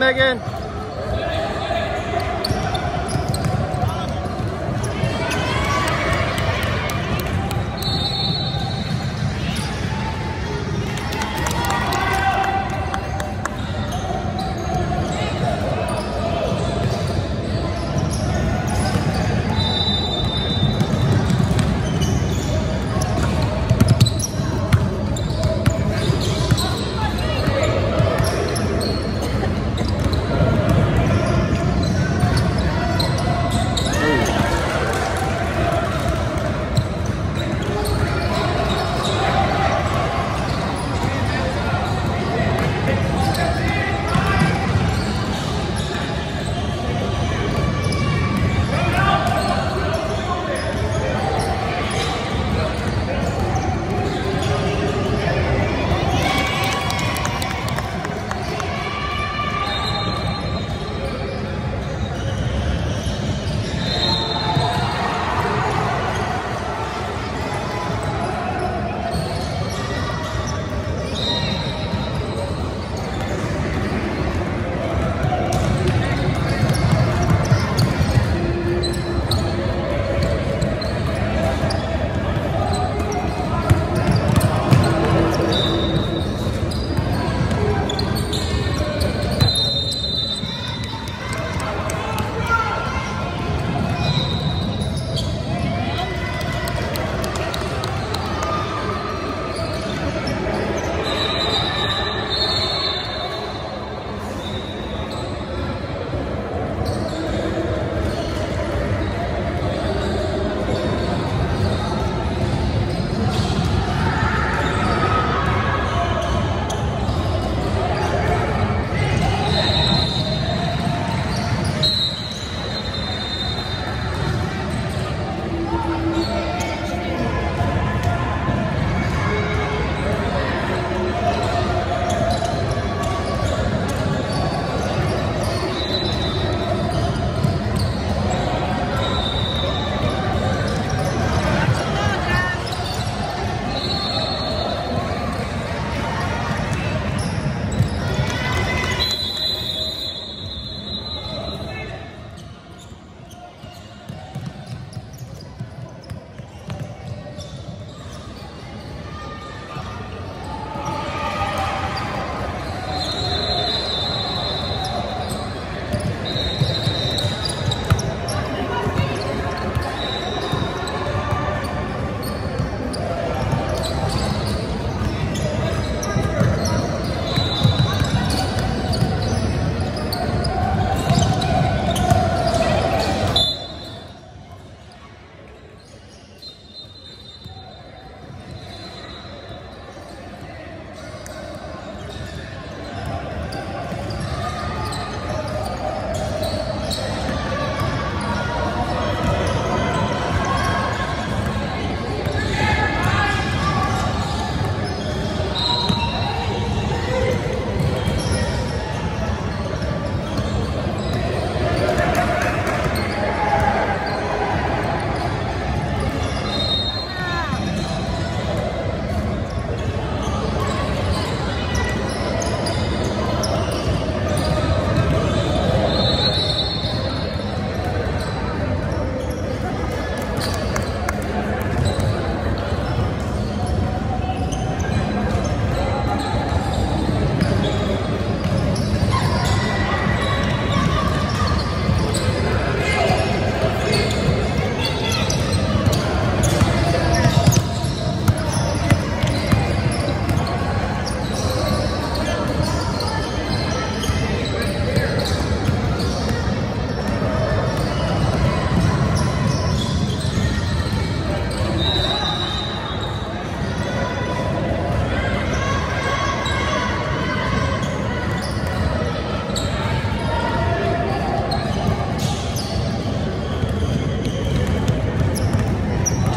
Megan.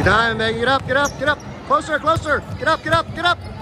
Time, Maggie. Get up, get up, get up. Closer, closer. Get up, get up, get up.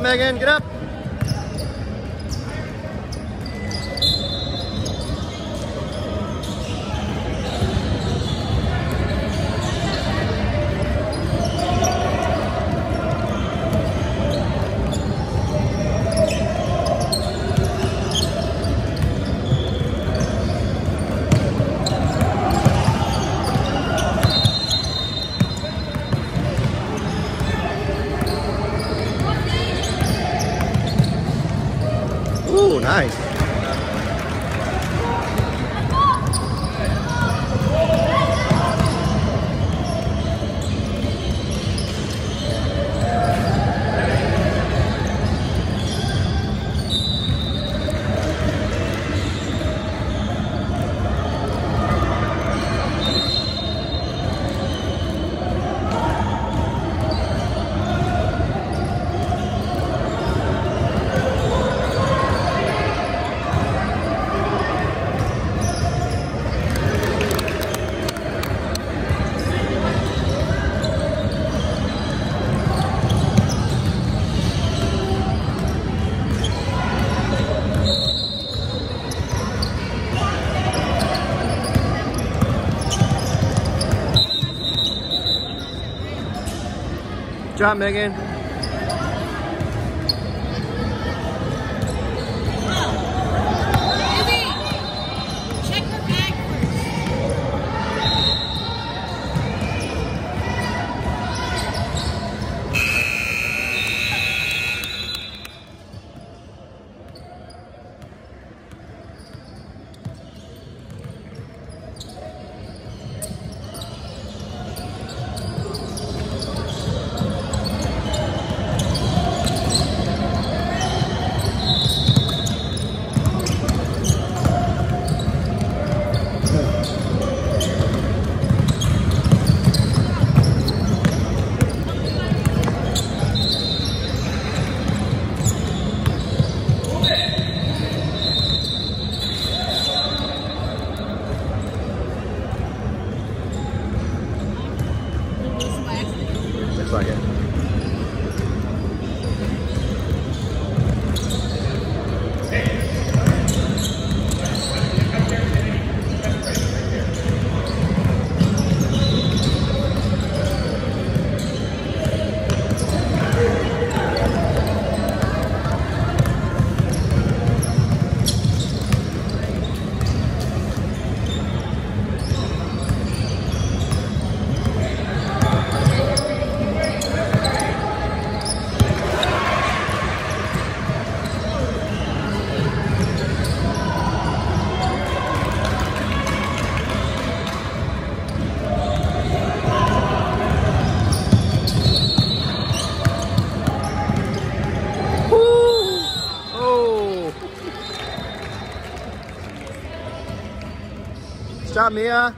Megan. Get up. Job, Megan. mehr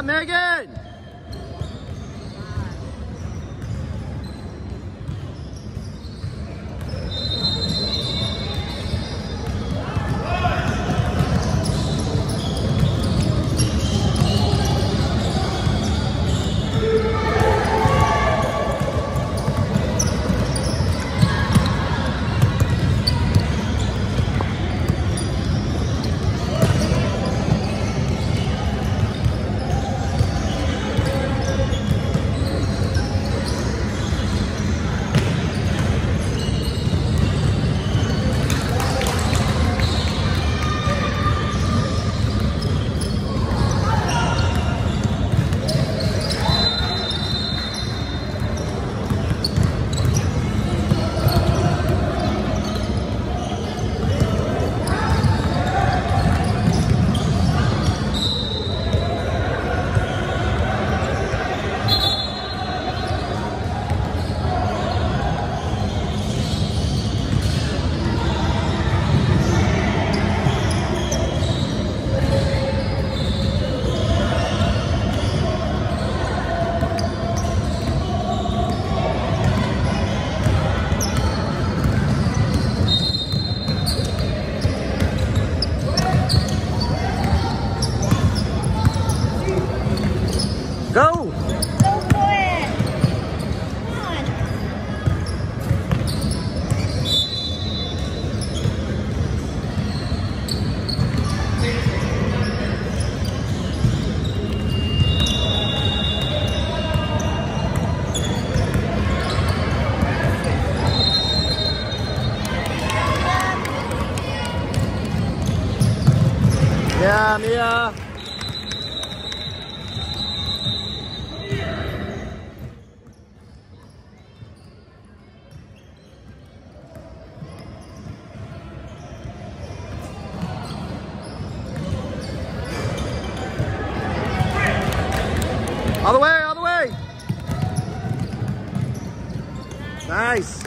up, Megan! All the way, all the way. Nice.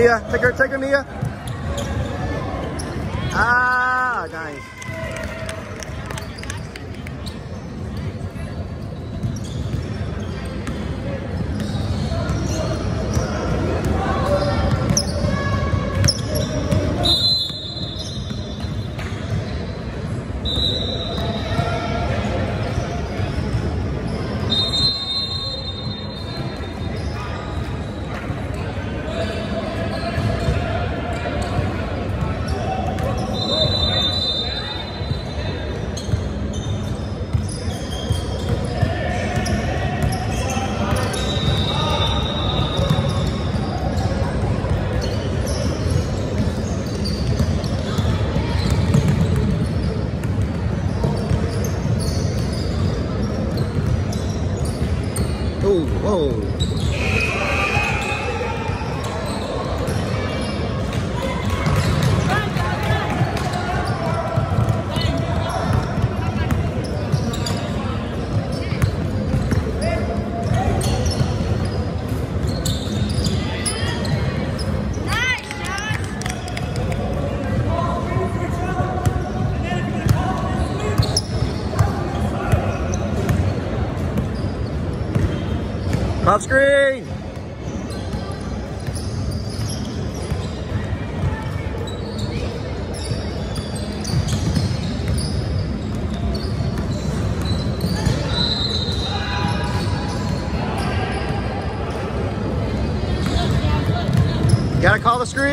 Mia. Take her, take her, Mia. Screen. Gotta call the screen.